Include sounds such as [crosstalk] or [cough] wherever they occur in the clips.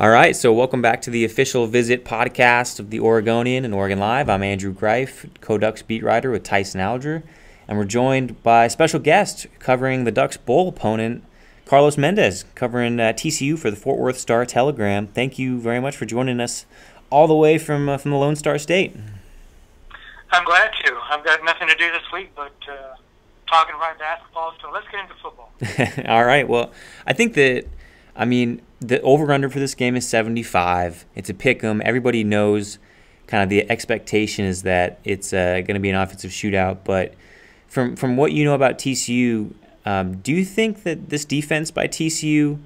All right, so welcome back to the official visit podcast of the Oregonian and Oregon Live. I'm Andrew Greif, co-Ducks beat writer with Tyson Alger, and we're joined by a special guest covering the Ducks bowl opponent, Carlos Mendez, covering uh, TCU for the Fort Worth Star Telegram. Thank you very much for joining us all the way from uh, from the Lone Star State. I'm glad to. I've got nothing to do this week but uh, talking about basketball, so let's get into football. [laughs] all right. Well, I think that I mean, the over under for this game is 75. It's a pick 'em. Everybody knows kind of the expectation is that it's uh, going to be an offensive shootout. But from from what you know about TCU, um, do you think that this defense by TCU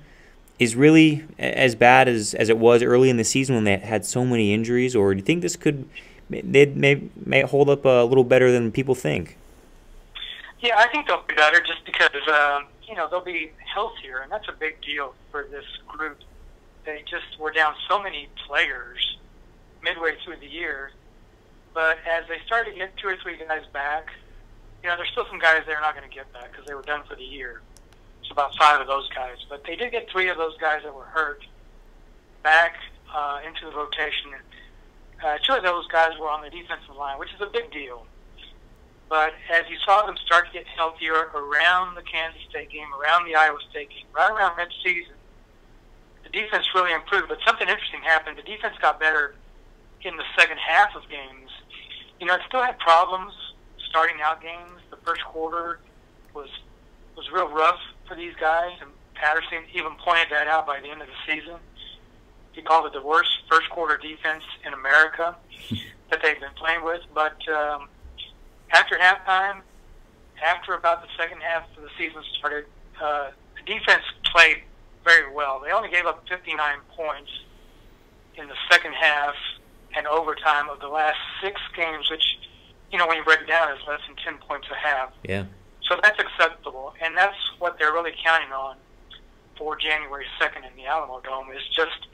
is really as bad as, as it was early in the season when they had so many injuries, or do you think this could they may may hold up a little better than people think? Yeah, I think they'll be better just because. Um, you know, they'll be healthier, and that's a big deal for this group. They just were down so many players midway through the year, but as they started to get two or three guys back, you know, there's still some guys they're not going to get back because they were done for the year. It's about five of those guys, but they did get three of those guys that were hurt back uh, into the rotation. Uh, two of those guys were on the defensive line, which is a big deal. But as you saw them start to get healthier around the Kansas State game, around the Iowa State game, right around mid-season, the defense really improved. But something interesting happened. The defense got better in the second half of games. You know, it still had problems starting out games. The first quarter was was real rough for these guys, and Patterson even pointed that out by the end of the season. He called it the worst first quarter defense in America [laughs] that they've been playing with. But um, after halftime, after about the second half of the season started, uh, the defense played very well. They only gave up 59 points in the second half and overtime of the last six games, which, you know, when you break it down, is less than 10 points a half. Yeah. So that's acceptable, and that's what they're really counting on for January 2nd in the Alamo Dome is just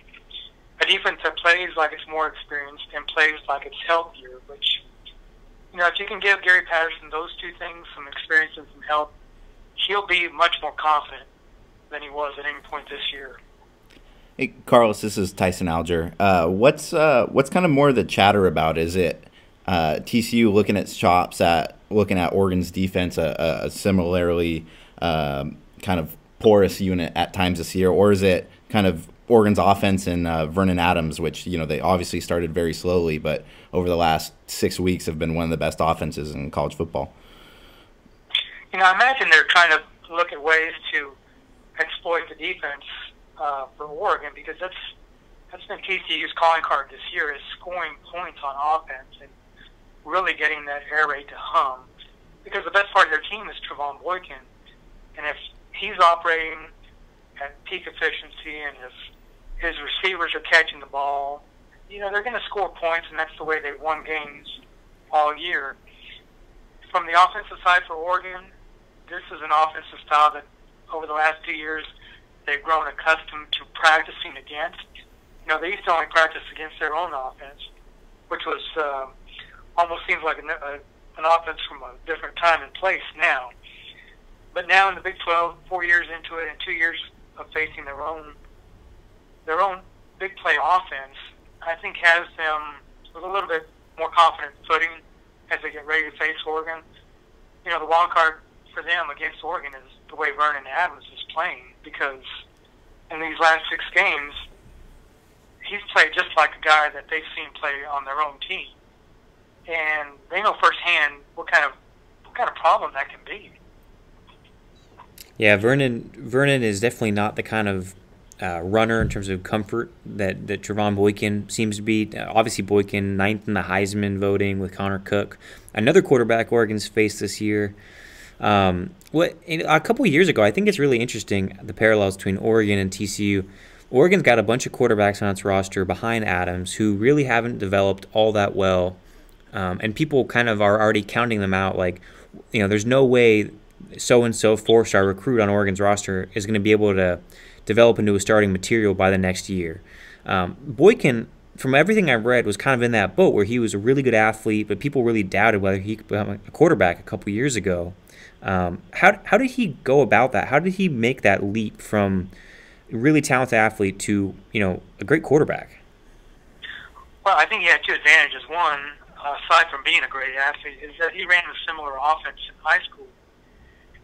a defense that plays like it's more experienced and plays like it's healthier, which you know, if you can give Gary Patterson those two things, some experience and some help, he'll be much more confident than he was at any point this year. Hey, Carlos, this is Tyson Alger. Uh, what's uh, what's kind of more the chatter about? Is it uh, TCU looking at chops at looking at Oregon's defense, a, a similarly um, kind of porous unit at times this year, or is it kind of Oregon's offense and uh, Vernon Adams, which you know they obviously started very slowly, but over the last six weeks have been one of the best offenses in college football. You know, I imagine they're trying to look at ways to exploit the defense uh, for Oregon because that's that's been TCU's calling card this year is scoring points on offense and really getting that air raid to hum. Because the best part of their team is Trevone Boykin, and if he's operating at peak efficiency and if his receivers are catching the ball. You know, they're going to score points, and that's the way they've won games all year. From the offensive side for Oregon, this is an offensive style that over the last two years they've grown accustomed to practicing against. You know, they used to only practice against their own offense, which was uh, almost seems like an, a, an offense from a different time and place now. But now in the Big 12, four years into it and two years of facing their own their own big play offense, I think has them with a little bit more confident footing as they get ready to face Oregon. You know, the wild card for them against Oregon is the way Vernon Adams is playing because in these last six games, he's played just like a guy that they've seen play on their own team, and they know firsthand what kind of what kind of problem that can be. Yeah, Vernon Vernon is definitely not the kind of uh, runner in terms of comfort that that Trevone Boykin seems to be. Obviously, Boykin ninth in the Heisman voting with Connor Cook, another quarterback Oregon's faced this year. Um, what a couple years ago, I think it's really interesting the parallels between Oregon and TCU. Oregon's got a bunch of quarterbacks on its roster behind Adams who really haven't developed all that well, um, and people kind of are already counting them out. Like, you know, there's no way so and so four star recruit on Oregon's roster is going to be able to develop into a starting material by the next year. Um, Boykin, from everything I've read, was kind of in that boat where he was a really good athlete, but people really doubted whether he could become a quarterback a couple years ago. Um, how, how did he go about that? How did he make that leap from really talented athlete to you know a great quarterback? Well, I think he had two advantages. One, aside from being a great athlete, is that he ran a similar offense in high school.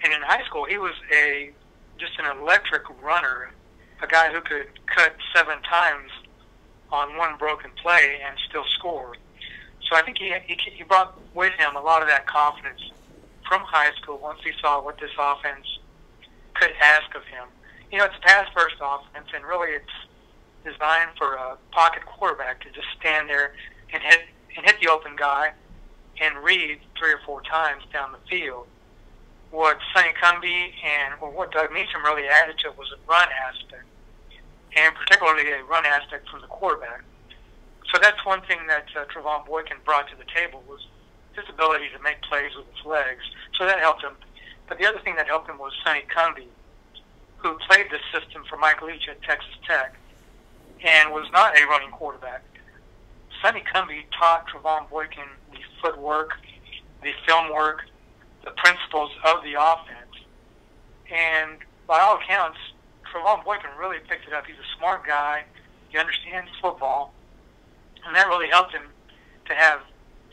And in high school, he was a just an electric runner, a guy who could cut seven times on one broken play and still score. So I think he, he he brought with him a lot of that confidence from high school once he saw what this offense could ask of him. You know, it's a pass first offense, and really it's designed for a pocket quarterback to just stand there and hit and hit the open guy and read three or four times down the field. What Sonny Cumbie and well, what Doug Meacham really added to was a run aspect, and particularly a run aspect from the quarterback. So that's one thing that uh, Trevone Boykin brought to the table was his ability to make plays with his legs. So that helped him. But the other thing that helped him was Sonny Cumbie, who played this system for Mike Leach at Texas Tech and was not a running quarterback. Sonny Cumbie taught Trevone Boykin the footwork, the film work, the principles of the offense. And by all accounts, Trevone Boykin really picked it up. He's a smart guy. He understands football. And that really helped him to have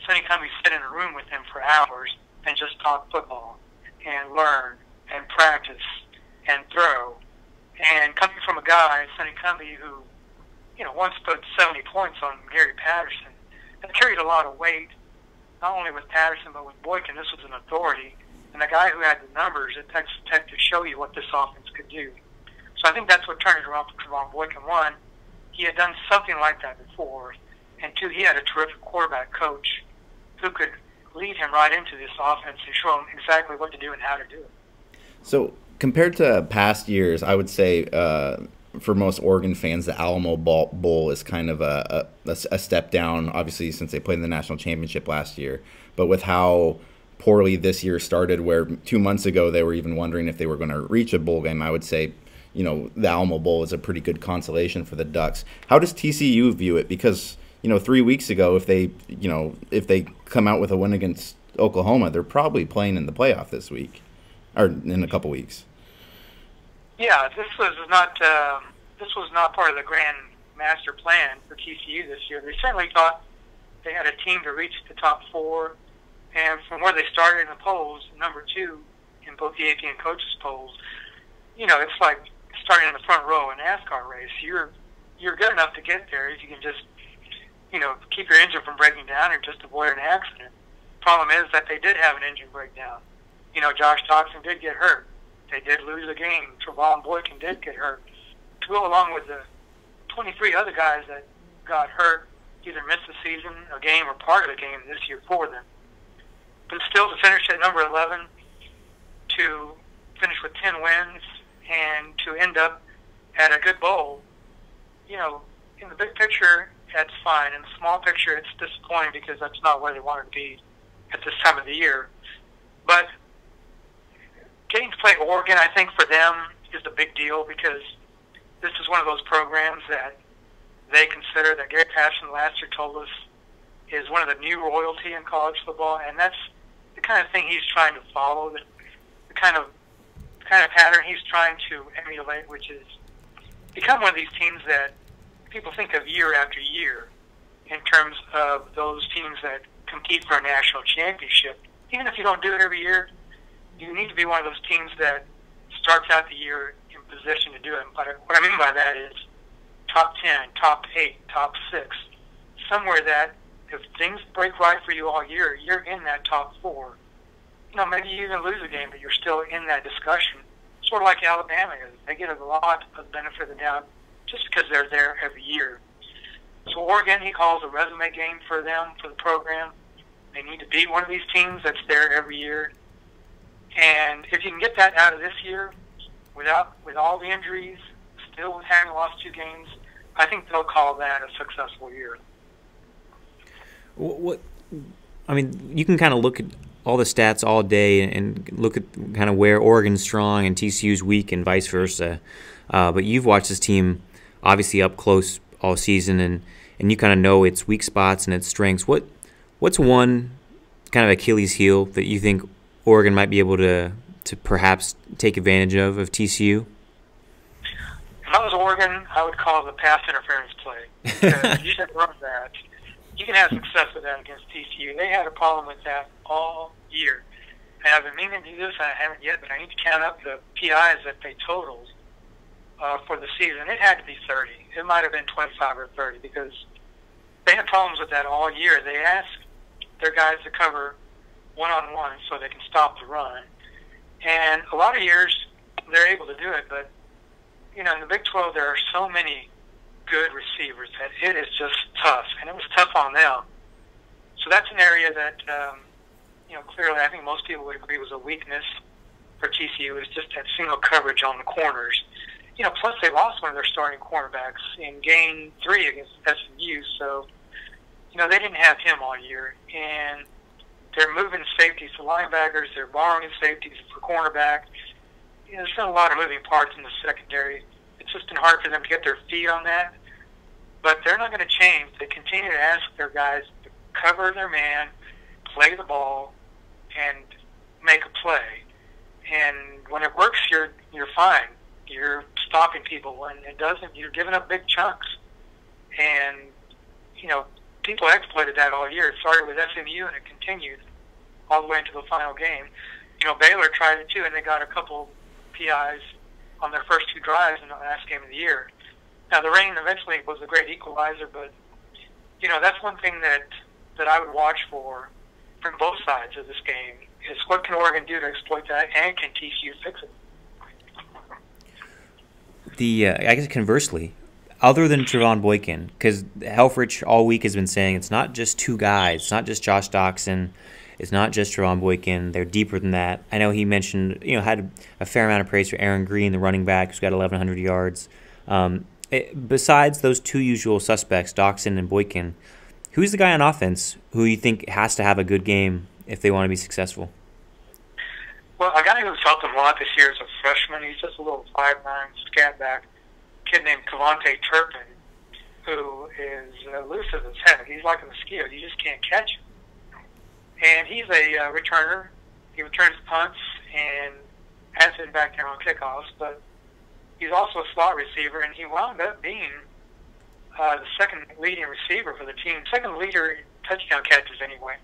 Sonny Cumbie sit in a room with him for hours and just talk football and learn and practice and throw. And coming from a guy, Sonny Cumbie, who you know, once put 70 points on Gary Patterson. That carried a lot of weight, not only with Patterson, but with Boykin. This was an authority, and a guy who had the numbers at Texas Tech to show you what this offense could do. So I think that's what turned it around for Trevone Boykin. One, he had done something like that before, and two, he had a terrific quarterback coach who could lead him right into this offense and show him exactly what to do and how to do it. So compared to past years, I would say uh, for most Oregon fans, the Alamo Bowl is kind of a, a, a, step down, obviously, since they played in the national championship last year. But with how poorly this year started, where two months ago they were even wondering if they were going to reach a bowl game, I would say, you know, the Alamo Bowl is a pretty good consolation for the Ducks. How does TCU view it? Because you know, three weeks ago, if they, you know, if they come out with a win against Oklahoma, they're probably playing in the playoff this week, or in a couple weeks. Yeah, this was not um, this was not part of the grand master plan for TCU this year. They certainly thought they had a team to reach the top four, and from where they started in the polls, number two in both the AP and coaches polls. You know, it's like starting in the front row in NASCAR race. You're you're good enough to get there if you can just you know keep your engine from breaking down or just avoid an accident. Problem is that they did have an engine breakdown. You know, Josh Doctson did get hurt. They did lose a game. Trevone Boykin did get hurt. To go along with the 23 other guys that got hurt, either missed the season, a game, or part of the game this year for them. But still, to finish at number 11, to finish with 10 wins, and to end up at a good bowl, you know, in the big picture, that's fine. In the small picture, it's disappointing because that's not where they wanted to be at this time of the year. But getting to play Oregon, I think for them is a big deal because this is one of those programs that they consider that Gary Patterson last year told us is one of the new royalty in college football, and that's the kind of thing he's trying to follow, the, the kind of the kind of pattern he's trying to emulate, which is become one of these teams that people think of year after year in terms of those teams that compete for a national championship. Even if you don't do it every year, you need to be one of those teams that starts out the year in position to do it. But what I mean by that is top 10, top 8, top 6. Somewhere that if things break right for you all year, you're in that top 4. You know, maybe you even lose a game, but you're still in that discussion. Sort of like Alabama is. They get a lot of benefit of the doubt just because they're there every year. So Oregon, he calls a resume game for them, for the program. They need to beat one of these teams that's there every year. And if you can get that out of this year, without with all the injuries, still with having lost two games, I think they'll call that a successful year. What? I mean, you can kind of look at all the stats all day and look at kind of where Oregon's strong and TCU's weak and vice versa. Uh, but you've watched this team obviously up close all season and, and you kind of know its weak spots and its strengths. What what's one kind of Achilles heel that you think Oregon might be able to to perhaps take advantage of of TCU? if I was Oregon, I would call it the pass interference play. [laughs] You should run that. You can have success with that against TCU. They had a problem with that all year. And I've been meaning to do this, I haven't yet, but I need to count up the PIs that they totaled uh, for the season. It had to be 30. It might have been 25 or 30 because they had problems with that all year. They asked their guys to cover one on one so they can stop the run. And a lot of years they're able to do it, but you know, in the Big 12 there are so many good receivers that it is just tough, and it was tough on them. So that's an area that um, you know clearly I think most people would agree was a weakness for TCU is just that single coverage on the corners. You know, plus they lost one of their starting cornerbacks in game three against SMU, so you know they didn't have him all year, and they're moving safeties to linebackers, they're borrowing safeties for cornerback. You know, there's been a lot of moving parts in the secondary. It's just been hard for them to get their feet on that, but they're not going to change. They continue to ask their guys to cover their man, play the ball, and make a play. And when it works, you're you're fine. You're stopping people. When it doesn't, you're giving up big chunks. And you know, people exploited that all year. It started with SMU and it continued all the way into the final game. You know, Baylor tried it too, and they got a couple PIs on their first two drives in the last game of the year. Now, the rain eventually was a great equalizer, but you know that's one thing that that I would watch for from both sides of this game is what can Oregon do to exploit that, and can TCU fix it? The uh, I guess conversely, other than Trevone Boykin, because Helfrich all week has been saying it's not just two guys, it's not just Josh Doctson, it's not just Trevone Boykin. They're deeper than that. I know he mentioned, you know, had a fair amount of praise for Aaron Green, the running back, who's got 1,100 yards. Um, it, besides those two usual suspects, Doctson and Boykin, who's the guy on offense who you think has to have a good game if they want to be successful? Well, a guy who's helped them a lot this year is a freshman. He's just a little five-nine scat back kid named KaVontae Turpin, who is elusive as heck. He's like a mosquito. You just can't catch him. And he's a uh, returner. He returns punts and has been back there on kickoffs, but he's also a slot receiver, and he wound up being uh, the second leading receiver for the team, second leader in touchdown catches anyway.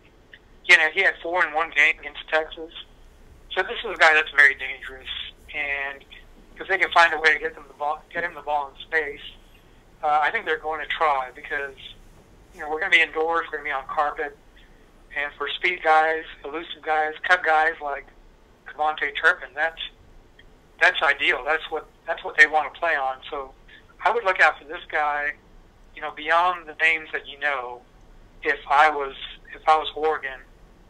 You know, he had four in one game against Texas. So this is a guy that's very dangerous, and if they can find a way to get them the ball, get him the ball in space, uh, I think they're going to try because you know we're going to be indoors, we're going to be on carpet, and for speed guys, elusive guys, cut guys like KaVontae Turpin, that's that's ideal. That's what that's what they want to play on. So I would look out for this guy. You know, beyond the names that you know, if I was if I was Oregon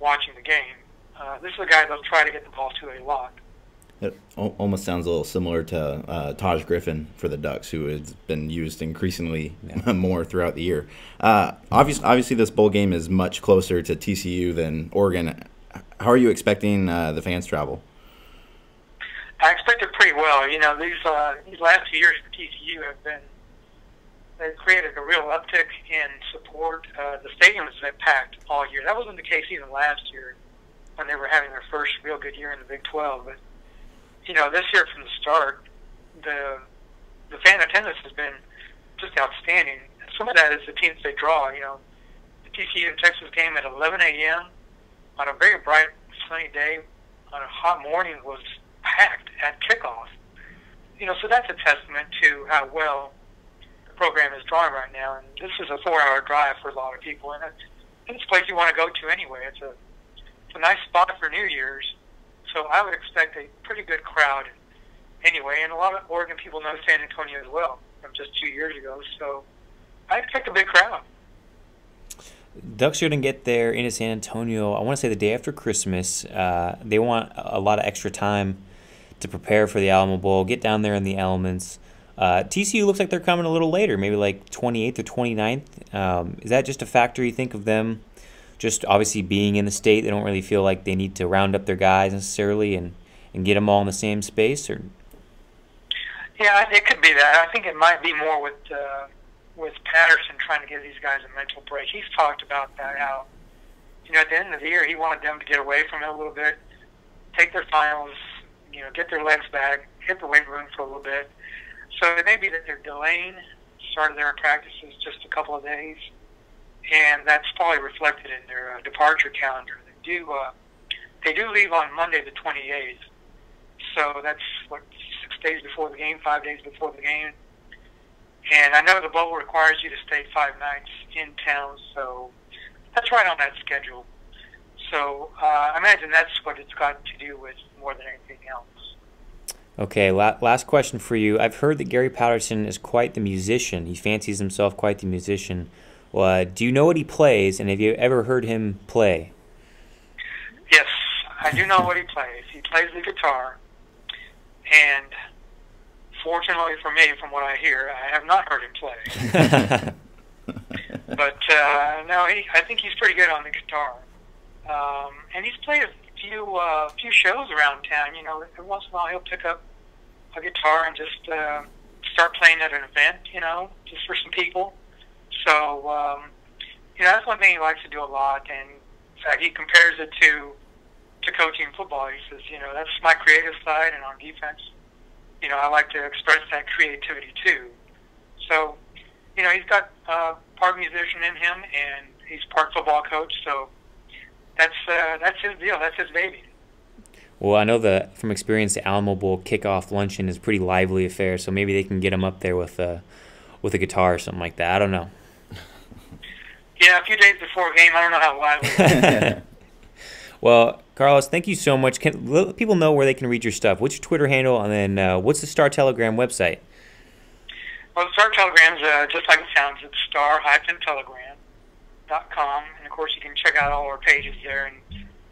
watching the game, uh, this is a guy that'll try to get the ball to a lot. It almost sounds a little similar to uh, Taj Griffin for the Ducks, who has been used increasingly yeah. [laughs] more throughout the year. Uh, obviously, obviously, this bowl game is much closer to TCU than Oregon. How are you expecting uh, the fans travel? I expect it pretty well. You know, these uh, these last few years for TCU have been they've created a real uptick in support. Uh, the stadium has been packed all year. That wasn't the case even last year when they were having their first real good year in the Big 12, but you know, this year from the start, the the fan attendance has been just outstanding. Some of that is the teams they draw. You know, the TCU and Texas game at 11 a.m. on a very bright sunny day on a hot morning was packed at kickoff. You know, so that's a testament to how well the program is drawing right now. And this is a four-hour drive for a lot of people, and it's, it's a place you want to go to anyway. It's a it's a nice spot for New Year's so I would expect a pretty good crowd anyway. And a lot of Oregon people know San Antonio as well from just two years ago. So I expect a big crowd. Ducks are going to get there into San Antonio, I want to say the day after Christmas. Uh, they want a lot of extra time to prepare for the Alamo Bowl, get down there in the elements. Uh, TCU looks like they're coming a little later, maybe like 28th or 29th. Um, is that just a factor you think of them just obviously being in the state, they don't really feel like they need to round up their guys necessarily and, and get them all in the same space, or yeah, it could be that. I think it might be more with uh, with Patterson trying to give these guys a mental break. He's talked about that how you know at the end of the year he wanted them to get away from it a little bit, take their finals, you know, get their legs back, hit the weight room for a little bit. So it may be that they're delaying start of their practices just a couple of days, and that's probably reflected in their uh, departure calendar. They do uh, they do leave on Monday the 28th, so that's what six days before the game, five days before the game. And I know the bowl requires you to stay five nights in town, so that's right on that schedule. So uh, I imagine that's what it's got to do with more than anything else. Okay, la- last question for you. I've heard that Gary Patterson is quite the musician. He fancies himself quite the musician. Well, uh, do you know what he plays, and have you ever heard him play? Yes, I do know what he plays. He plays the guitar, and fortunately for me, from what I hear, I have not heard him play. [laughs] but uh, no, he, I think he's pretty good on the guitar, um, and he's played a few uh, few shows around town. You know, every once in a while he'll pick up a guitar and just uh, start playing at an event. You know, just for some people. So um, you know, that's one thing he likes to do a lot, and in fact, he compares it to to coaching football. He says, you know, that's my creative side, and on defense, you know, I like to express that creativity too. So, you know, he's got uh, part musician in him, and he's part football coach. So that's uh, that's his deal. That's his baby. Well, I know that from experience, the Alamo Bowl kickoff luncheon is a pretty lively affair. So maybe they can get him up there with a with a guitar or something like that. I don't know. Yeah, a few days before a game, I don't know how lively. [laughs] well, Carlos, thank you so much. Can let people know where they can read your stuff? What's your Twitter handle, and then uh, what's the Star Telegram website? Well, the Star Telegram's uh, just like it sounds. It's star-telegram.com, and of course you can check out all our pages there. And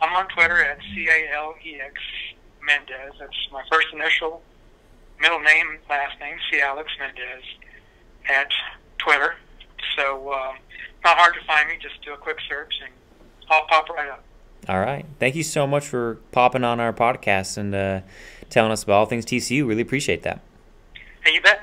I'm on Twitter at C A L E X Mendez. That's my first initial, middle name, last name, C Alex Mendez at Twitter. So um, not hard to find me. Just do a quick search, and I'll pop right up. All right. Thank you so much for popping on our podcast and uh, telling us about all things TCU. Really appreciate that. Hey, you bet.